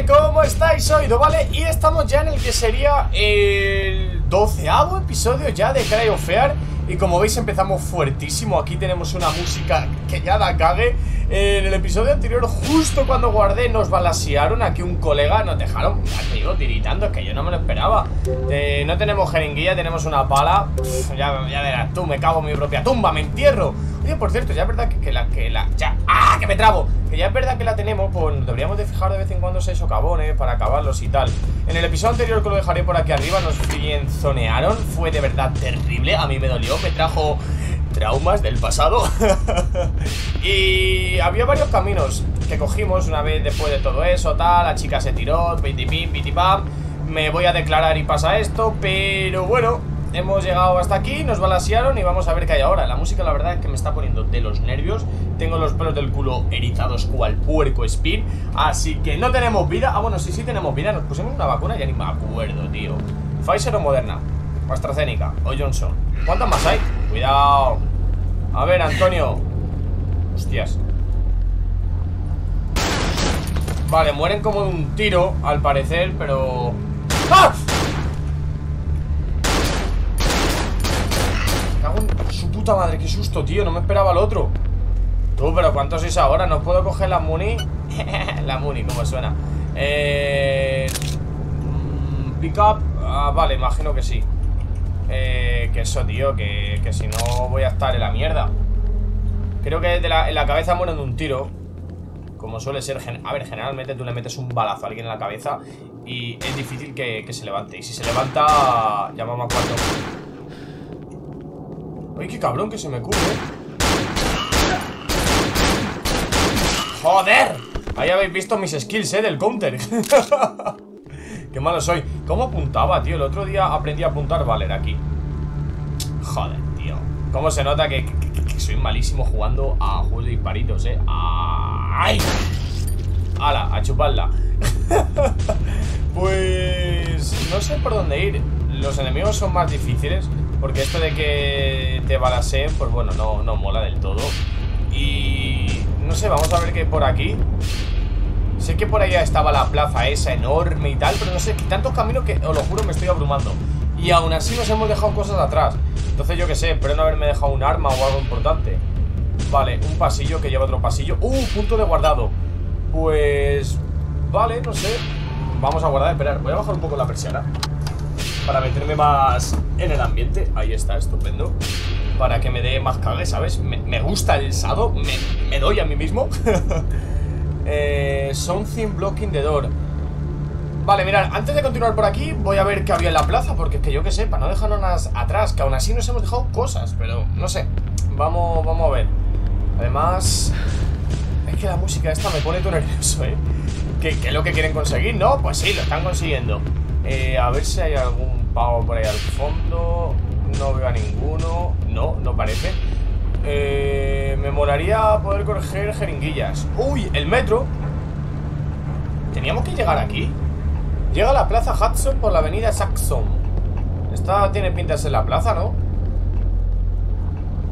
¿cómo estáis hoy? ¿Vale? Y estamos ya en el que sería el doceavo episodio ya de Cryofear Y como veis empezamos fuertísimo. Aquí tenemos una música que ya da cague. En el episodio anterior, justo cuando guardé, nos balasearon Aquí un colega nos dejaron, ya te digo, tiritando Es que yo no me lo esperaba. Eh, No tenemos jeringuilla, tenemos una pala. Ya verás tú, me cago en mi propia tumba, me entierro Oye, por cierto, ya es verdad que, la, que la, ya, ¡ah, que me trabo! Que ya es verdad que la tenemos, pues deberíamos de fijar de vez en cuando seis socavones para acabarlos y tal. En el episodio anterior que lo dejaré por aquí arriba nos zonearon fue de verdad terrible, a mí me dolió, me trajo traumas del pasado. Y había varios caminos que cogimos una vez después de todo eso, tal, la chica se tiró, pitipim, pitipam Me voy a declarar y pasa esto, pero bueno, Hemos llegado hasta aquí, nos balasearon y vamos a ver qué hay ahora. La música la verdad es que me está poniendo de los nervios. Tengo los pelos del culo erizados cual puerco spin Así que no tenemos vida. Ah, bueno, sí, sí tenemos vida. Nos pusimos una vacuna, ya ni me acuerdo, tío. Pfizer o Moderna AstraZeneca o Johnson. ¿Cuántas más hay? Cuidado A ver, Antonio. Hostias. Vale, mueren como de un tiro, al parecer, pero... ¡Ah! Puta madre, qué susto, tío No me esperaba el otro Tú, pero ¿cuántos sois ahora? ¿No puedo coger la muni? la muni, ¿cómo suena? Eh... Mm, pick up ah, Vale, imagino que sí eh, Que eso, tío que, que si no voy a estar en la mierda Creo que en la cabeza mueren de un tiro Como suele ser A ver, generalmente tú le metes un balazo a alguien en la cabeza Y es difícil que, que se levante Y si se levanta, llamamos a cuatro Ay, qué cabrón que se me cubre ¡Joder! Ahí habéis visto mis skills, eh, del counter Qué malo soy ¿Cómo apuntaba, tío? El otro día aprendí a apuntar Valer aquí Joder, tío ¿Cómo se nota que, soy malísimo jugando a juegos de disparitos, eh? ¡Ay! ¡Hala! A chuparla Pues... No sé por dónde ir Los enemigos son más difíciles porque esto de que te balaseen, pues bueno, no, no mola del todo. Y no sé, vamos a ver qué por aquí. Sé que por allá estaba la plaza esa enorme y tal, pero no sé, tantos caminos que, os lo juro, me estoy abrumando. Y aún así nos hemos dejado cosas atrás. Entonces yo qué sé, espero no haberme dejado un arma o algo importante. Vale, un pasillo que lleva otro pasillo. ¡Uh! Punto de guardado. Pues... Vale, no sé. Vamos a guardar, esperar. Voy a bajar un poco la persiana para meterme más en el ambiente. Ahí está, estupendo. Para que me dé más cague, ¿sabes? Me, gusta el sado, me, doy a mí mismo. eh, something blocking the door. Vale, mirad, antes de continuar por aquí Voy a ver qué había en la plaza Porque es que yo que sé, para no dejarnos atrás Que aún así nos hemos dejado cosas Pero no sé, vamos, vamos a ver Además Es que la música esta me pone todo nervioso, ¿eh? ¿Qué, ¿Qué, es lo que quieren conseguir? No, pues sí, lo están consiguiendo eh, A ver si hay algún pavo por ahí al fondo No veo a ninguno No, no parece eh, Me molaría poder coger jeringuillas ¡Uy! El metro ¿Teníamos que llegar aquí? Llega a la plaza Hudson por la avenida Saxon Esta tiene pintas en la plaza, ¿no?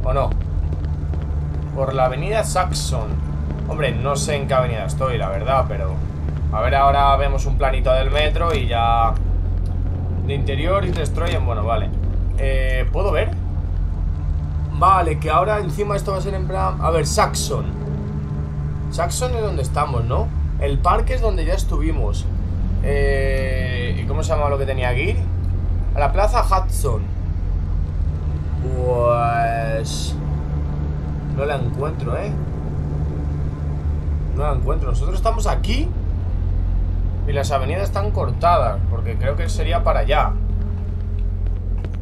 ¿O no? Por la avenida Saxon Hombre, no sé en qué avenida estoy, la verdad, pero... A ver, ahora vemos un planito del metro y ya... Interior y destroyen, bueno, vale eh, ¿Puedo ver? Vale, que ahora encima esto va a ser en plan... A ver, Saxon Saxon es donde estamos, ¿no? El parque es donde ya estuvimos eh, ¿Y cómo se llama lo que tenía aquí? A la plaza Hudson Pues... No la encuentro, ¿eh? No la encuentro Nosotros estamos aquí y las avenidas están cortadas Porque creo que sería para allá.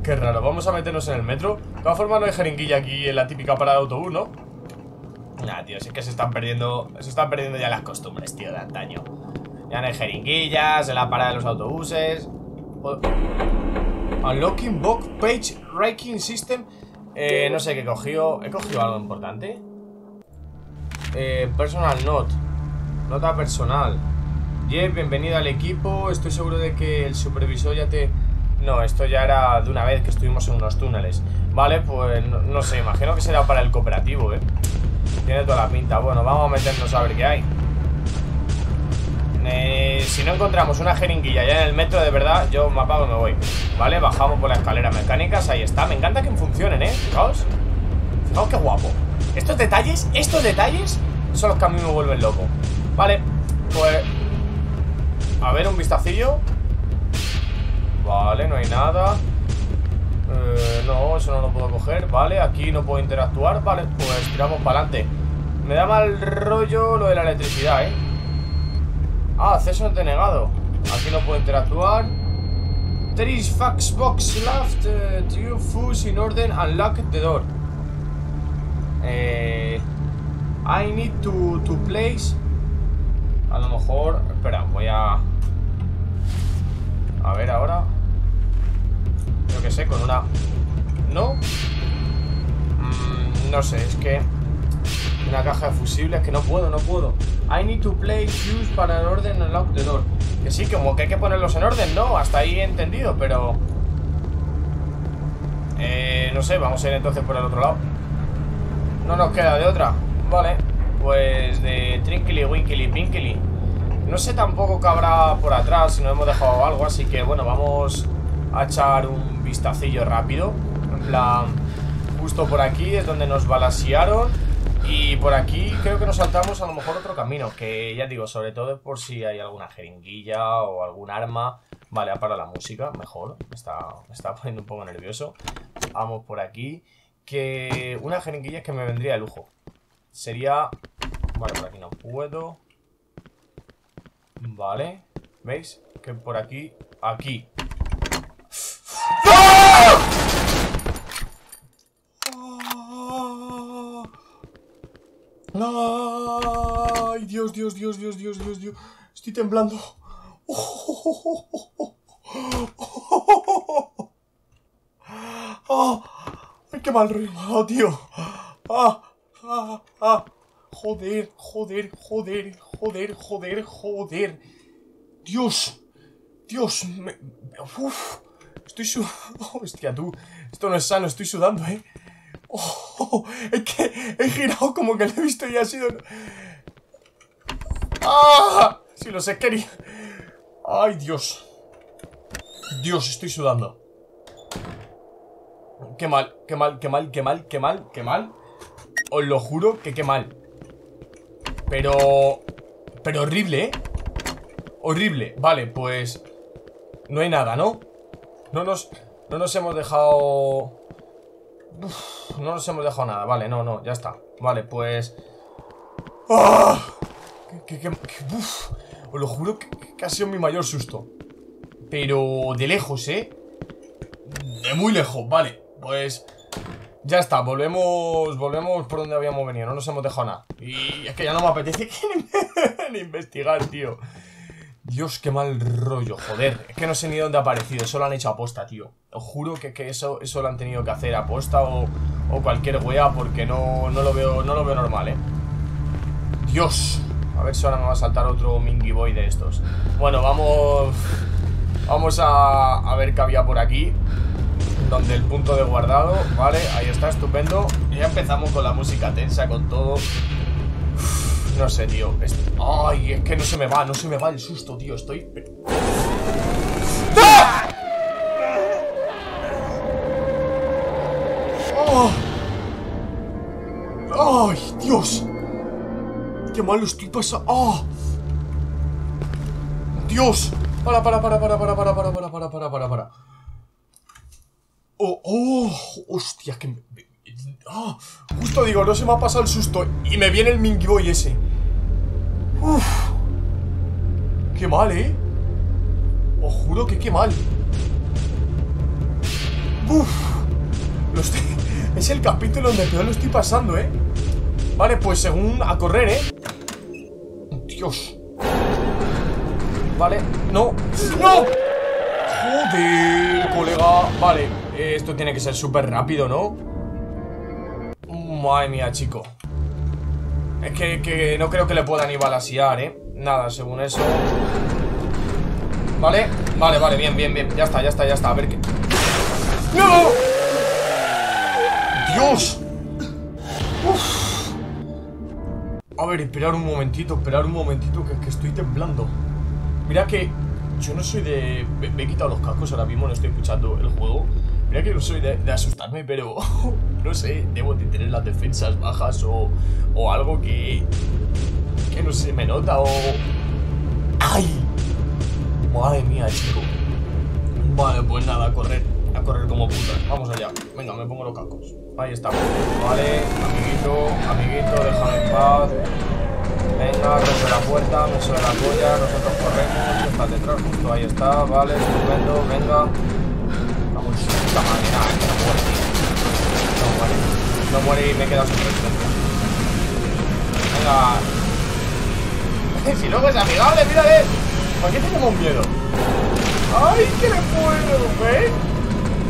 Qué raro, vamos a meternos en el metro. De todas formas no hay jeringuilla aquí en la típica parada de autobús, ¿no? Nah, tío, sí que se están perdiendo Se están perdiendo ya las costumbres, tío, de antaño. Ya no hay jeringuillas En la parada de los autobuses. Unlocking Box Page Ranking System eh, no sé qué he cogido. ¿He cogido algo importante? Eh, personal note. Nota personal Jeff, bienvenido al equipo. Estoy seguro de que el supervisor ya te... No, esto ya era de una vez que estuvimos en unos túneles. Vale, pues no, sé, imagino que será para el cooperativo, ¿eh? Tiene toda la pinta. Bueno, vamos a meternos a ver qué hay. no encontramos una jeringuilla ya en el metro de verdad, yo me apago y me voy. ¿Vale? Bajamos por las escaleras mecánicas, ahí está. Me encanta que funcionen, ¿eh? Fijaos. Fijaos qué guapo. Estos detalles, estos detalles son los que a mí me vuelven loco. Vale, pues... A ver, un vistacillo. Vale, no hay nada. Eh, no, eso no lo puedo coger. Vale, aquí no puedo interactuar. Vale, pues tiramos para adelante. Me da mal rollo lo de la electricidad, ¿eh? Ah, acceso denegado. Aquí no puedo interactuar. There is fax box left uh, to fuse in order and lock the door. Eh, I need to, to place. A lo mejor. Espera, voy a. A ver ahora. Yo que sé, con una. ¿No? Mm, no sé, es que. Una caja de fusibles que no puedo, no puedo. I need to play fuse para el orden unlock the door. Que sí, como que hay que ponerlos en orden, ¿no? Hasta ahí he entendido, pero... Eh, no sé, vamos a ir entonces por el otro lado. No nos queda de otra. Vale, pues de Trinkily, Winkily, Pinkily. No sé tampoco qué habrá por atrás, si no hemos dejado algo, así que bueno, vamos a echar un vistacillo rápido. En plan, justo por aquí es donde nos balasearon. Y por aquí creo que nos saltamos a lo mejor otro camino Que ya digo, sobre todo por si hay alguna jeringuilla o algún arma Vale, para la música, mejor me está, está poniendo un poco nervioso Vamos por aquí Que una jeringuilla que me vendría de lujo Sería... Vale, por aquí no puedo Vale ¿Veis? Que por aquí... Aquí ¡Ay! Dios, Dios, Dios, Dios, Dios, Dios, Dios. Estoy temblando. ¡Ay, qué mal rollo, tío! ¡Ah! ¡Ah! ¡Ah! Joder, joder, joder, joder, joder, joder. Dios, Dios, me... Uf, estoy sudando. hostia, tú, esto no es sano, estoy sudando, ¿eh? Oh, es que he girado como que lo he visto y ha sido... ¡Ah! Si lo sé, quería... ¡Ay, Dios! Dios, estoy sudando. Qué mal, qué mal, qué mal, qué mal, qué mal, qué mal. Os lo juro que qué mal. Pero... Pero horrible, ¿eh? Horrible. Vale, pues... No hay nada, ¿no? No nos... No nos hemos dejado no nos hemos dejado nada, vale, no, no, ya está Vale, pues... ¡Ah! os lo juro que, ha sido mi mayor susto Pero de lejos, ¿eh? De muy lejos, vale Pues... Ya está, volvemos volvemos por donde habíamos venido No nos hemos dejado nada. Y es que ya no me apetece ni investigar, tío. Dios, qué mal rollo, joder. Es que no sé ni dónde ha aparecido, eso lo han hecho aposta, tío. Os juro que, eso, eso lo han tenido que hacer aposta o, o cualquier wea Porque no, no, lo veo, no lo veo normal, eh. Dios A ver si ahora me va a saltar otro Mingy Boy de estos. Bueno, vamos Vamos a, a ver qué había por aquí Donde el punto de guardado Vale, ahí está, estupendo Y ya empezamos con la música tensa, con todo no sé, tío. Ay, es que no se me va, no se me va el susto, tío. Estoy... ¡Ah! ¡Ay, Dios! ¡Qué mal lo estoy pasando! ¡Ah! ¡Dios! Para, para, para, para, para, para, para, para, para, para, para. ¡Oh, oh! ¡Hostia, que... ¡Ah! Justo digo, no se me ha pasado el susto Y me viene el Mingy Boy ese Uf. Qué mal, ¿eh? Os juro que qué mal. Uf. Es el capítulo donde peor lo estoy pasando, ¿eh? Vale, pues según a correr, ¿eh? Dios. Vale, no. ¡No! Joder, colega. Vale, esto tiene que ser súper rápido, ¿no? Madre mía, chico. Es que, no creo que le puedan ni balasear, ¿eh? Nada, según eso Vale, vale, vale, bien, bien, bien Ya está, ya está, ya está, a ver qué ¡No! ¡Dios! Uf. A ver, esperar un momentito, esperar un momentito Que, que estoy temblando Mira que yo no soy de... Me, he quitado los cascos ahora mismo, no estoy escuchando el juego. Mira que no soy de, asustarme, pero no sé, debo de tener las defensas bajas o, o algo que... Que no se me nota o... ¡Ay! Madre mía, chico. Vale, pues nada, a correr. A correr como puta. Vamos allá. Venga, me pongo los cascos. Ahí está. Vale, amiguito, amiguito, déjame en paz. Venga, rompe la puerta, me sube la polla, nosotros corremos, está detrás, justo ahí está, vale, estupendo, venga. Puta madre, nada, que no muere, No muere. No muere y me he quedado sin resistencia. Venga. si luego es amigable, mírale. ¿Por qué tenemos miedo? ¡Ay, que le puedo! ¿Ven?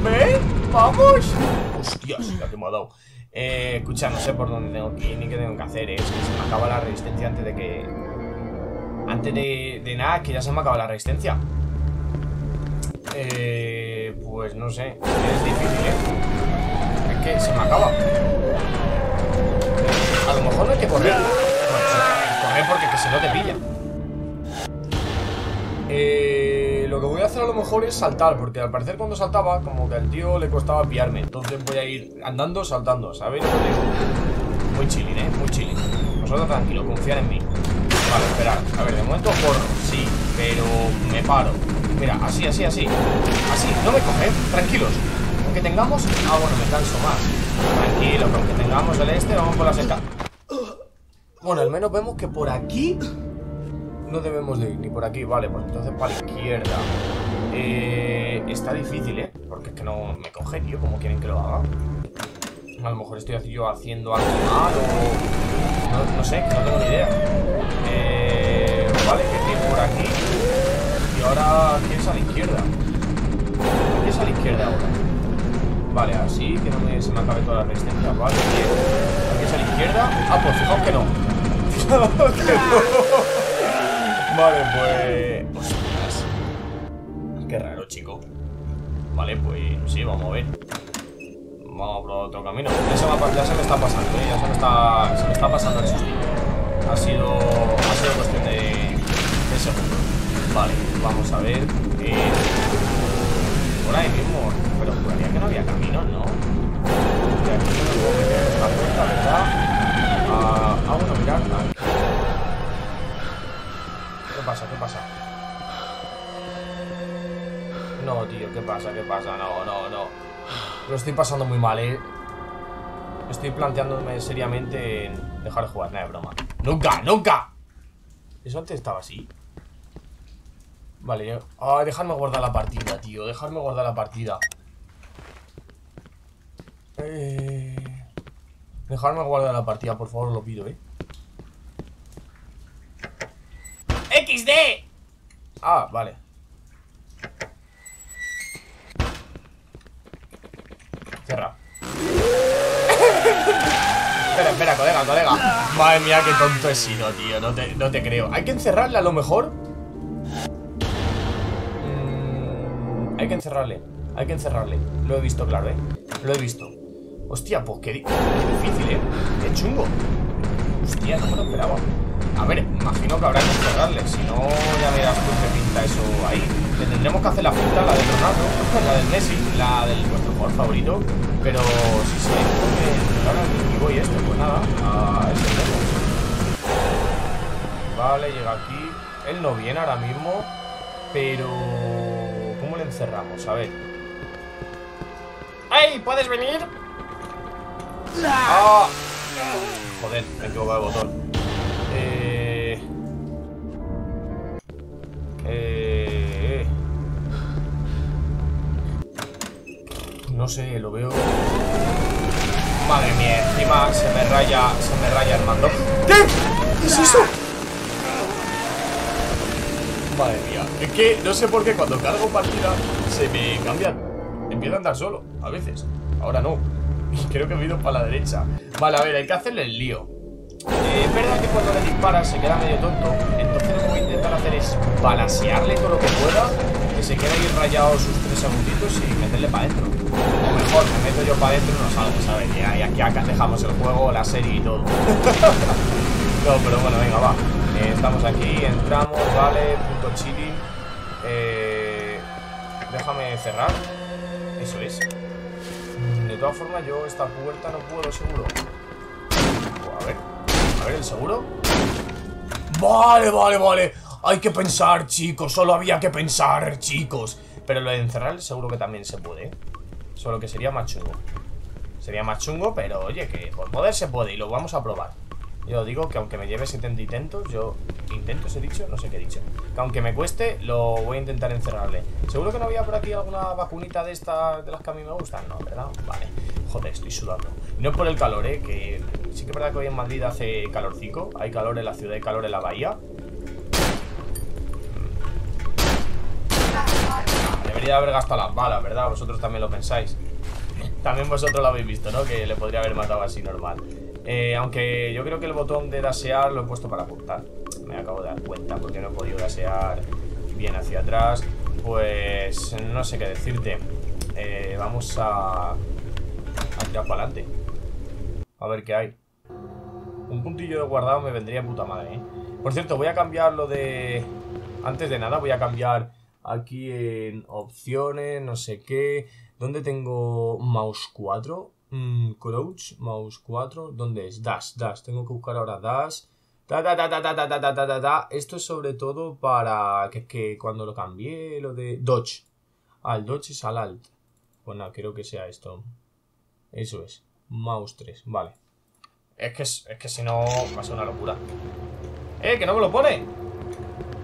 ¿Ven? ¡Vamos! Hostias, la que me ha dado. Eh, escucha, no sé por dónde tengo que ir ni qué tengo que hacer. Es que se me acaba la resistencia antes de que... Antes de, de nada, que ya se me acaba la resistencia. Eh, pues no sé. Es difícil, ¿eh? Es que se me acaba. A lo mejor no hay que correr. correr porque que si no te pilla. Eh lo que voy a hacer a lo mejor es saltar, porque al parecer cuando saltaba, como que al tío le costaba pillarme. Entonces voy a ir andando, saltando, ¿sabéis? Muy chilling, ¿eh? Muy chilling. Vosotros tranquilo, confiar en mí. Vale, esperad. A ver, de momento corro, sí, pero me paro. Mira, así, así, así. Así, no me coge, tranquilos. Aunque tengamos... Ah, bueno, me canso más. Tranquilo, aunque tengamos el este, vamos por la seta. Bueno, al menos vemos que por aquí no debemos de ir ni por aquí, vale, pues entonces para la izquierda. Eh, está difícil, ¿eh? Porque es que no me coge, tío, como quieren que lo haga. A lo mejor estoy yo haciendo algo mal o... No, sé, no tengo ni idea. Eh, ahora, ¿quién es a la izquierda? ¿Quién es a la izquierda ahora? Vale, así, que no me, se me acabe toda la resistencia. Vale, bien. ¿Aquí es a la izquierda? Ah, pues fijaos que no. que no. Vale, pues... Qué raro, chico. Vale, pues sí, vamos a ver. Vamos por otro camino. Ya se, ya se me está pasando, ¿eh? Ya se me está, se me está pasando el susto. Ha sido, ha sido cuestión de, de segundos. Vale, vamos a ver. Eh, por ahí mismo. Pero juraría que no había camino, ¿no? De aquí no puedo meter esta puerta, ¿verdad? Ah, ah bueno, mirad. pasa? ¿Qué pasa? No, tío, ¿qué pasa? ¿Qué pasa? No, no, no. Lo estoy pasando muy mal, ¿eh? Estoy planteándome seriamente en dejar de jugar. Nada de broma. ¡Nunca! ¡Nunca! ¿Eso antes estaba así? Vale, Ay, dejarme guardar la partida, tío. Dejarme guardar la partida. Eh... Dejarme guardar la partida, por favor, lo pido, ¿eh? XD. Ah, vale. Cerra. espera, espera, colega, colega. Madre mía, qué tonto he sido, tío. No te, no te creo. ¿Hay que encerrarle a lo mejor? Que encerrarle. Hay que encerrarle. Lo he visto, claro, ¿eh? Lo he visto. Hostia, pues qué, difícil, ¿eh? Qué chungo. Hostia, no me lo esperaba. A ver, imagino que habrá que cerrarle Si no, ya verás tú qué pinta eso ahí Le tendremos que hacer la puta, la de Ronaldo La del Messi, la del nuestro jugador favorito Pero si sí, Ahora el voy este, pues nada A ese Vale, llega aquí Él no viene ahora mismo Pero... ¿Cómo le encerramos? A ver ¡Ey! ¿Puedes venir? ¡Ah! Joder, me he equivocado el botón eh, eh, no sé, lo veo Madre mía, encima se me raya Se me raya el mando ¿Qué? ¿Qué es eso? Madre mía. Es que no sé por qué cuando cargo partida Se me cambia Empieza a andar solo, a veces. Ahora no. Creo que he ido para la derecha. Vale, a ver, hay que hacerle el lío. Eh, es verdad que cuando le disparas se queda medio tonto. Entonces lo que voy a intentar hacer es Balasearle todo lo que pueda Que se quede ahí rayado sus tres segunditos Y meterle para adentro O mejor, me meto yo para adentro y no salgo, ¿sabes? Y aquí acá dejamos el juego, la serie y todo. No, pero bueno, venga, va Eh, estamos aquí, entramos, vale, punto chilling. Eh, déjame cerrar. Eso es. De todas formas, yo esta puerta no puedo, seguro. A ver, a ver el seguro. Vale, vale, vale. Hay que pensar, chicos. Solo había que pensar, chicos. Pero lo de encerrar seguro que también se puede. Solo que sería más chungo. Sería más chungo, pero oye, que por poder se puede y lo vamos a probar. Yo digo que aunque me lleve 70 intentos, yo... ¿Intentos he dicho? No sé qué he dicho. Que aunque me cueste, lo voy a intentar encerrarle. ¿Seguro que no había por aquí alguna vacunita de estas de las que a mí me gustan? No, ¿verdad? Vale. Joder, estoy sudando. Y no es por el calor, ¿eh? Que sí que es verdad que hoy en Madrid hace calorcico. Hay calor en la ciudad, hay calor en la bahía. Debería haber gastado las balas, ¿verdad? Vosotros también lo pensáis. También vosotros lo habéis visto, ¿no? Que le podría haber matado así normal. Eh, aunque yo creo que el botón de dasear lo he puesto para apuntar. Me acabo de dar cuenta porque no he podido dasear bien hacia atrás. Pues no sé qué decirte. Eh, vamos a, a tirar para adelante. A ver qué hay. Un puntillo de guardado me vendría puta madre, ¿eh? Por cierto, voy a cambiar lo de... Antes de nada voy a cambiar aquí en opciones, no sé qué... ¿Dónde tengo mouse 4? Mm, crouch, mouse 4. ¿Dónde es? Dash, dash. Tengo que buscar ahora dash. Da, da, da, da, da, da, da, da, da, Esto es sobre todo para que, que cuando lo cambié, lo de dodge. Al dodge es al alt. Bueno, creo que sea esto. Eso es. Mouse 3, vale. Es que, es, que si no va a ser una locura. ¡Eh, que no me lo pone!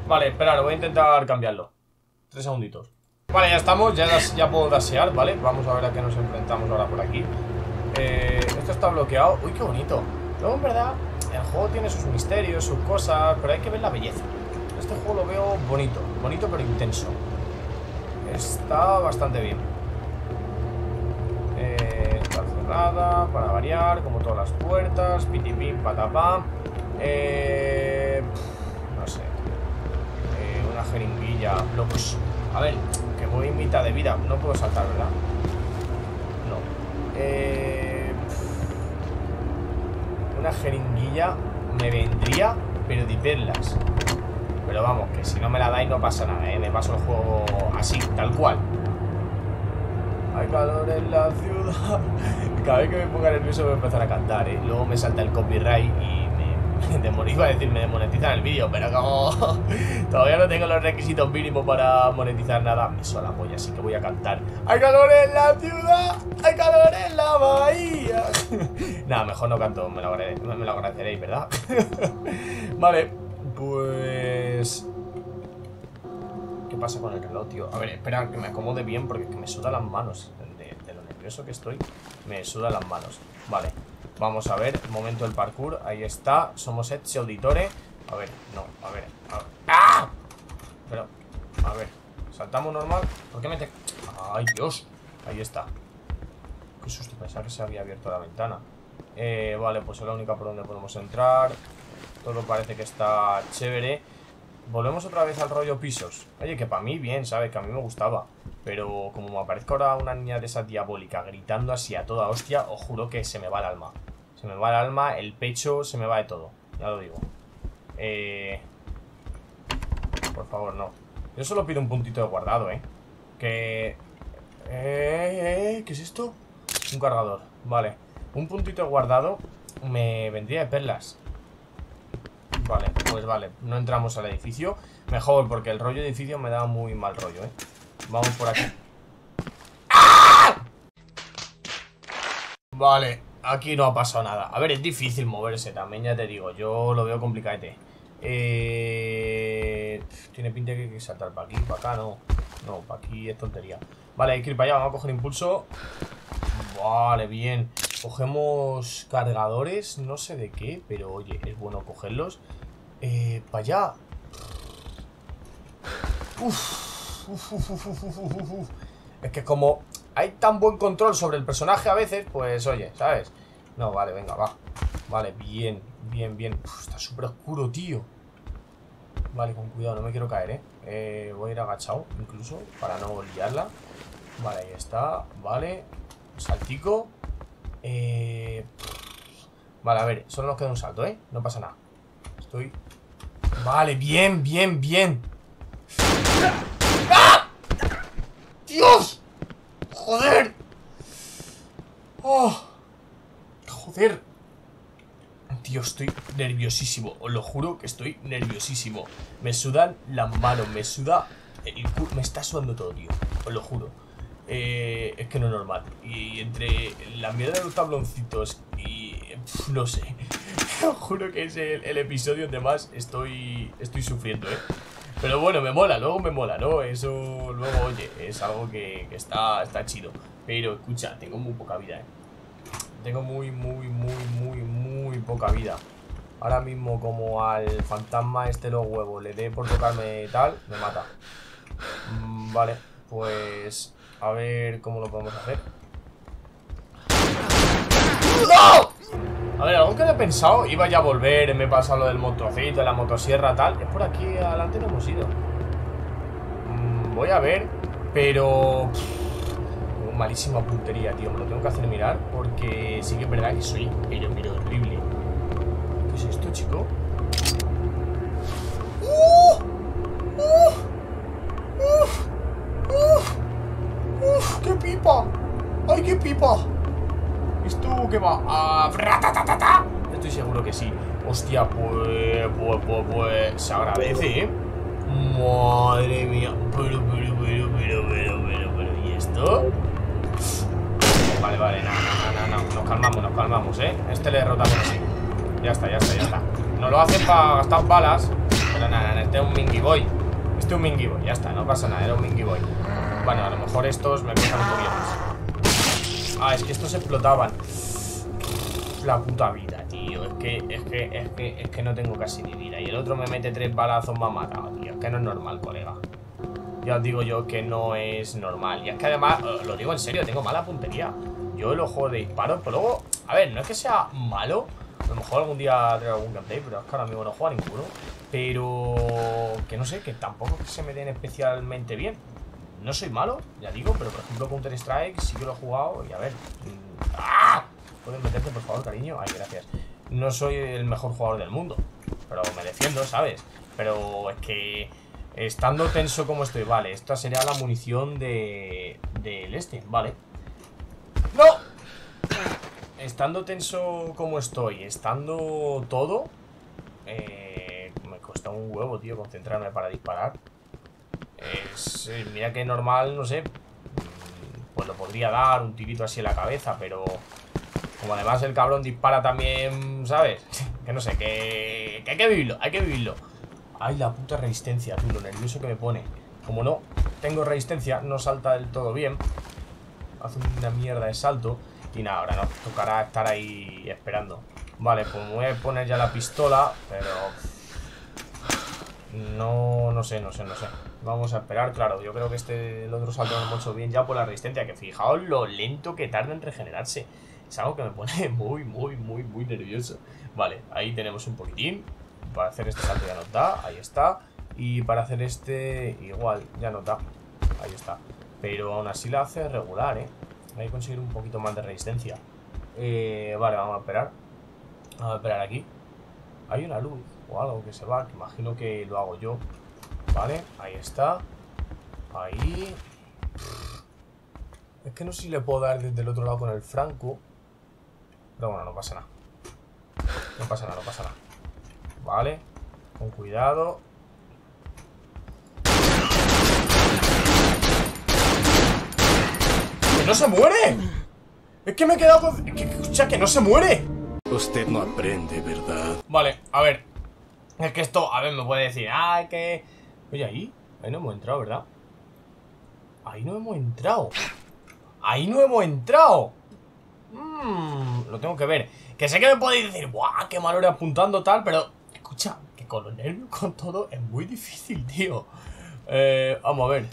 Vale, espera, voy a intentar cambiarlo. Tres segunditos. Vale, ya estamos, ya, ya puedo dasear, ¿vale? Vamos a ver a qué nos enfrentamos ahora por aquí eh, Esto está bloqueado. Uy, qué bonito. Luego, en verdad, el juego tiene sus misterios, sus cosas Pero hay que ver la belleza. Este juego lo veo bonito, bonito pero intenso. Está bastante bien. Eh, Está cerrada, para variar Como todas las puertas Pitipim, patapam. Eh, No sé. Eh, Una jeringuilla Locos. A ver voy en mitad de vida. No puedo saltar, ¿verdad? Eh, una jeringuilla me vendría, pero de perlas. Pero vamos, que si no me la dais no pasa nada, ¿eh? Me paso el juego así, tal cual. Hay calor en la ciudad. Cada vez que me ponga nervioso voy a empezar a cantar, ¿eh? Luego me salta el copyright y iba a decir me el vídeo, pero como todavía no tengo los requisitos mínimos para monetizar nada, me suena la polla, así que voy a cantar. ¡Hay calor en la ciudad! ¡Hay calor en la bahía! nada, mejor no canto, me lo, agradeceréis, ¿verdad? vale, pues... ¿Qué pasa con el reloj, tío? A ver, espera que me acomode bien porque me suda las manos. De, de lo nervioso que estoy, me suda las manos. Vale. Vamos a ver, momento del parkour Ahí está, somos Edge Auditore A ver, no, a ver, a ver. ¡Ah! Pero, a ver Saltamos normal, ¿por qué mete? ¡Ay, Dios! Ahí está Qué susto, pensaba que se había abierto la ventana eh, Vale, pues es la única por donde podemos entrar Todo parece que está chévere Volvemos otra vez al rollo pisos Oye, que para mí bien, ¿sabes? Que a mí me gustaba Pero como me aparezca ahora una niña de esa diabólica Gritando así a toda hostia Os juro que se me va el alma se me va el alma, el pecho, se me va de todo. Ya lo digo. Eh... Por favor, no. Yo solo pido un puntito de guardado, ¿eh? Que... Eh, eh, ¿Qué es esto? Un cargador, vale Un puntito de guardado me vendría de perlas Vale, pues vale No entramos al edificio Mejor, porque el rollo edificio me da muy mal rollo, ¿eh? Vamos por aquí ¡Ah! Vale Aquí no ha pasado nada. A ver, es difícil moverse también, ya te digo. Yo lo veo complicadete. Eh... Tiene pinta que hay que saltar para aquí, para acá, no. No, para aquí es tontería. Vale, hay que ir para allá, vamos a coger impulso. Vale, bien. Cogemos cargadores, no sé de qué, pero oye, es bueno cogerlos. Eh, para allá. Uf, uf, uf, Es que como hay tan buen control sobre el personaje a veces, pues oye, ¿sabes? No, vale, venga, va. Vale, bien, bien, bien. está súper oscuro, tío. Vale, con cuidado, no me quiero caer, ¿eh? ¿eh? Voy a ir agachado, incluso, para no liarla. Vale, ahí está, vale. Saltico. Eh... Vale, a ver, solo nos queda un salto, ¿eh? No pasa nada. Estoy Vale, bien, bien, bien ¡Ah! ¡Dios! ¡Joder! ¡Oh! ¡Joder! Tío, estoy nerviosísimo Os lo juro que estoy nerviosísimo Me sudan las manos, me suda el Me está sudando todo, tío Os lo juro eh, Es que no es normal Y entre la mierda de los tabloncitos Y... no sé juro que es el, episodio donde más estoy, estoy sufriendo, ¿eh? Pero bueno, me mola, luego me mola, ¿no? Eso luego, oye, es algo que, está, está chido Pero escucha, tengo muy poca vida, ¿eh? Tengo muy, muy, muy, muy, muy poca vida Ahora mismo como al fantasma este los huevos le dé por tocarme tal, me mata mm, Vale, pues a ver cómo lo podemos hacer ¡No! A ver, algo que he pensado, iba ya a volver, me he pasado lo del motocito, la motosierra, tal. Es por aquí adelante no hemos ido. Mm, voy a ver, pero... tengo malísima puntería, tío. Me lo tengo que hacer mirar porque sí que es verdad que soy pero, pero horrible. ¿Qué es esto, chico? Pipa! ¡Ay, qué pipa! ¿Esto qué va? ¿A... Estoy seguro que sí Hostia, pues, pues, pues, pues Se agradece, ¿eh? Madre mía Pero, pero, pero, pero, pero, pero, pero ¿Y esto? Vale, vale, no, no, no, no Nos calmamos, nos calmamos, ¿eh? Este le derrotamos así Ya está, ya está, ya está No lo hacen para gastar balas Pero nada, nada, este es un Mingy Boy Este es un Mingy Boy, ya está, no pasa nada Era un Mingy Boy Bueno, a lo mejor estos me cuestan un poquito más. Ah, es que estos explotaban. La puta vida, tío. Es que, es que, es que, es que no tengo casi ni vida. Y el otro me mete tres balazos, me ha matado, tío. Es que no es normal, colega. Ya os digo yo que no es normal. Y es que además, eh, lo digo en serio, tengo mala puntería. Yo el ojo de disparo Pero luego, a ver, no es que sea malo. A lo mejor algún día traigo algún gameplay, pero es que ahora mismo no juego ninguno. Pero que no sé, que tampoco se me den especialmente bien. No soy malo, ya digo, pero por ejemplo Counter Strike sí que lo he jugado y a ver. Mm, ¡Ah! ¿Puedes meterte, por favor, cariño? Ay, gracias. No soy el mejor jugador del mundo, pero me defiendo, ¿sabes? Pero es que estando tenso como estoy, vale, esta sería la munición de del este, vale. ¡No! Estando tenso como estoy, estando todo, eh, me cuesta un huevo, tío, concentrarme para disparar. Es, eh, mira que normal, no sé Pues lo podría dar un tirito así en la cabeza Pero como además el cabrón dispara también, ¿sabes? que no sé, que, que hay que vivirlo, hay que vivirlo. Ay, la puta resistencia, tú, lo nervioso que me pone. Como no tengo resistencia, no salta del todo bien Hace una mierda de salto Y nada, ahora no, tocará estar ahí esperando. Vale, pues me voy a poner ya la pistola Pero... No, no sé, no sé, no sé Vamos a esperar, claro, yo creo que este el otro salto lo hemos bien ya por la resistencia, que fijaos lo lento que tarda en regenerarse. Es algo que me pone muy, muy, muy, muy nervioso. Vale, ahí tenemos un poquitín. Para hacer este salto ya nos da, ahí está. Y para hacer este, igual, ya nos da. Ahí está. Pero aún así la hace regular, ¿eh? Hay que conseguir un poquito más de resistencia. Eh, vale, vamos a esperar. Vamos a esperar aquí. Hay una luz o algo que se va, que imagino que lo hago yo. Vale, ahí está. Ahí. Es que no sé si le puedo dar desde el otro lado con el franco. Pero bueno, no pasa nada. No pasa nada, no pasa nada. Vale, con cuidado. ¡Que no se muere! Es que me he quedado con... Que, escucha, que no se muere. Usted no aprende, ¿verdad? Vale, a ver Es que esto, a ver, me puede decir Ah, que Oye, ahí, ahí no hemos entrado, ¿verdad? Ahí no hemos entrado Ahí no hemos entrado Mmm, lo tengo que ver Que sé que me podéis decir, ¡buah, qué malo era apuntando tal! Pero, escucha, que con con todo, es muy difícil, tío Eh, vamos a ver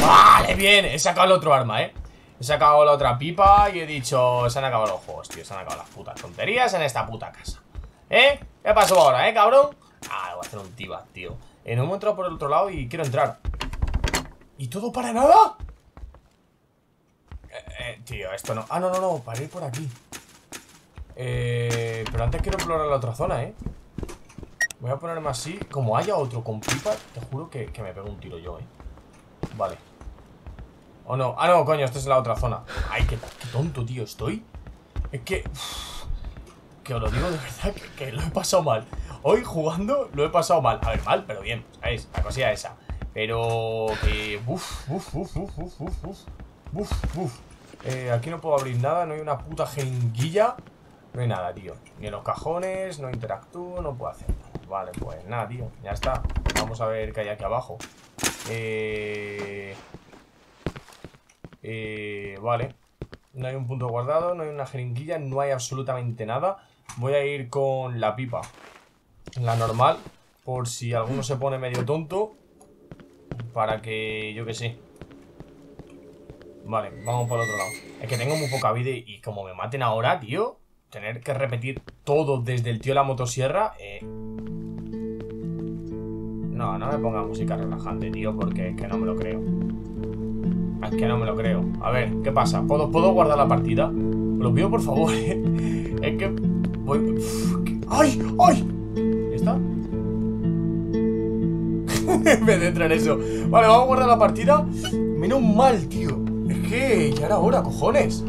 Vale, bien, he sacado el otro arma, ¿eh? He sacado la otra pipa y he dicho Se han acabado los juegos, tío, se han acabado las putas tonterías en esta puta casa ¿Eh? ¿Qué pasó ahora, eh, cabrón? Ah, voy a hacer un tiba, tío eh, No hemos entrado por el otro lado y quiero entrar ¿Y todo para nada? Eh, eh, tío, esto no Ah, no, no, no, para ir por aquí Eh... Pero antes quiero explorar la otra zona, ¿eh? Voy a ponerme así. Como haya otro con pipa, te juro que, me pego un tiro yo, eh. Vale. ¿O no? Ah, no, coño, esta es la otra zona. Ay, qué, tonto, tío, estoy. Es que... que os lo digo de verdad que, lo he pasado mal. Hoy jugando lo he pasado mal. A ver, mal, pero bien, ¿sabéis? La cosilla esa. Pero que... Uf, uf, uf, uf, uf, uf, uf. Eh, aquí no puedo abrir nada, no hay una puta jeringuilla. No hay nada, tío. Ni en los cajones, no interactúo, no puedo hacer nada. Vale, pues nada, tío. Ya está. Vamos a ver qué hay aquí abajo. Eh... Eh... Vale. No hay un punto guardado, no hay una jeringuilla, no hay absolutamente nada. Voy a ir con la pipa. La normal. Por si alguno se pone medio tonto. Para que, yo que sé. Vale, vamos por el otro lado. Es que tengo muy poca vida y como me maten ahora, tío tener que repetir todo desde el tío la motosierra, eh... No, no me ponga música relajante, tío, porque es que no me lo creo. Es que no me lo creo. A ver, ¿qué pasa? ¿Puedo, ¿puedo guardar la partida? Lo pido, por favor, ¿eh? Es que... Voy... ¡Ay! ¡Ay! ¿Ya está? me centro en eso. Vale, vamos a guardar la partida. Menos mal, tío. Es que ya era hora, cojones.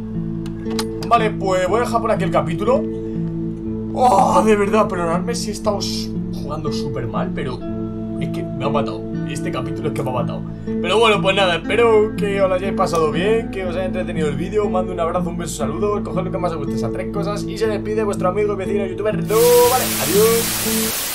Vale, pues voy a dejar por aquí el capítulo Oh, de verdad, perdonadme si he estado jugando súper mal Pero es que me ha matado Este capítulo es que me ha matado. Pero bueno, pues nada, espero que os lo hayáis pasado bien Que os haya entretenido el vídeo Mando un abrazo, un beso, saludo Coged lo que más os guste esas tres cosas Y se despide vuestro amigo, vecino, youtuber Vale, adiós